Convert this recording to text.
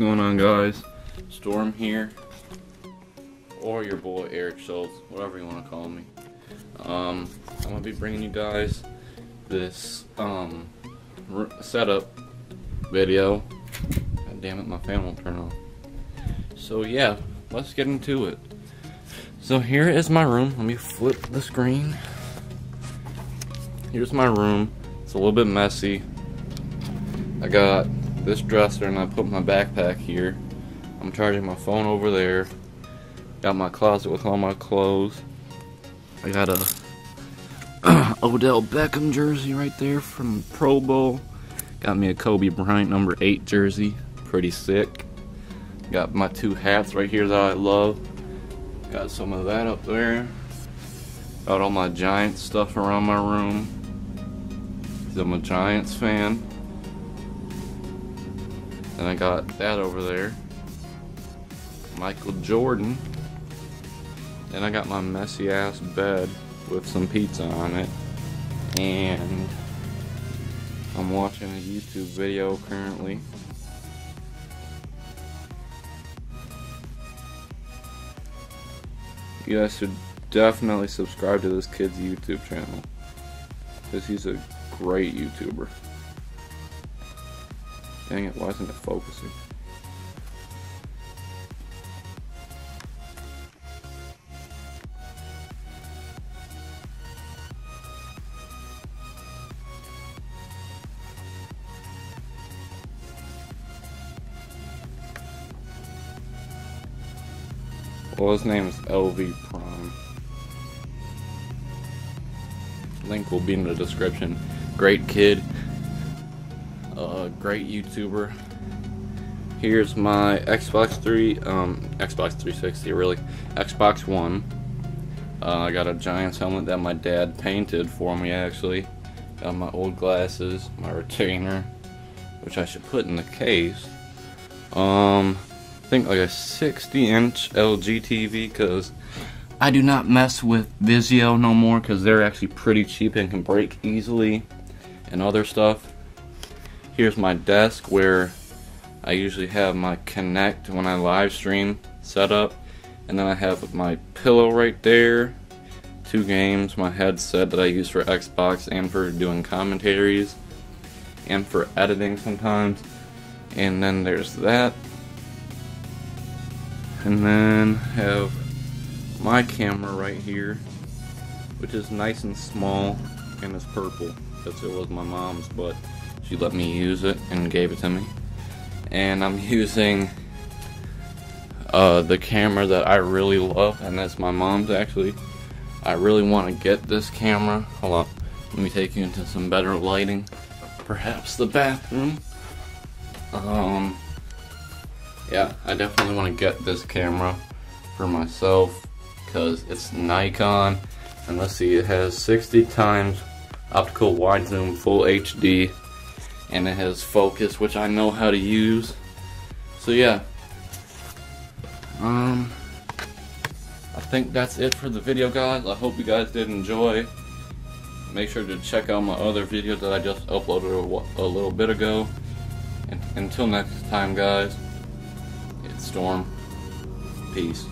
going on guys? Storm here. Or your boy Eric Schulz, whatever you want to call me. Um, I'm to be bringing you guys this um, setup video. God damn it, my fan won't turn on. So yeah, let's get into it. So here is my room. Let me flip the screen. Here's my room. It's a little bit messy. I got this dresser and I put my backpack here. I'm charging my phone over there. Got my closet with all my clothes. I got a Odell Beckham jersey right there from Pro Bowl. Got me a Kobe Bryant number 8 jersey. Pretty sick. Got my two hats right here that I love. Got some of that up there. Got all my Giants stuff around my room. I'm a Giants fan. And I got that over there. Michael Jordan. And I got my messy ass bed with some pizza on it. And I'm watching a YouTube video currently. You guys should definitely subscribe to this kid's YouTube channel. Because he's a great YouTuber. Dang it, why isn't it focusing? Well, his name is LV Prime. Link will be in the description. Great kid a great YouTuber. Here's my Xbox 3, um, Xbox 360 really, Xbox One. Uh, I got a Giants helmet that my dad painted for me actually. Got my old glasses, my retainer, which I should put in the case. Um, I think like a 60 inch LG TV because I do not mess with Vizio no more because they're actually pretty cheap and can break easily and other stuff. Here's my desk where I usually have my Kinect when I live stream set up. And then I have my pillow right there. Two games, my headset that I use for Xbox and for doing commentaries. And for editing sometimes. And then there's that. And then have my camera right here. Which is nice and small and it's purple. Because it was my mom's, but she let me use it and gave it to me. And I'm using uh, the camera that I really love, and that's my mom's actually. I really want to get this camera. Hold on. Let me take you into some better lighting. Perhaps the bathroom. Um, yeah, I definitely want to get this camera for myself because it's Nikon. And let's see, it has 60 times optical wide zoom full HD and it has focus which I know how to use. So yeah. Um I think that's it for the video guys. I hope you guys did enjoy. Make sure to check out my other video that I just uploaded a, a little bit ago. And until next time guys it's Storm. Peace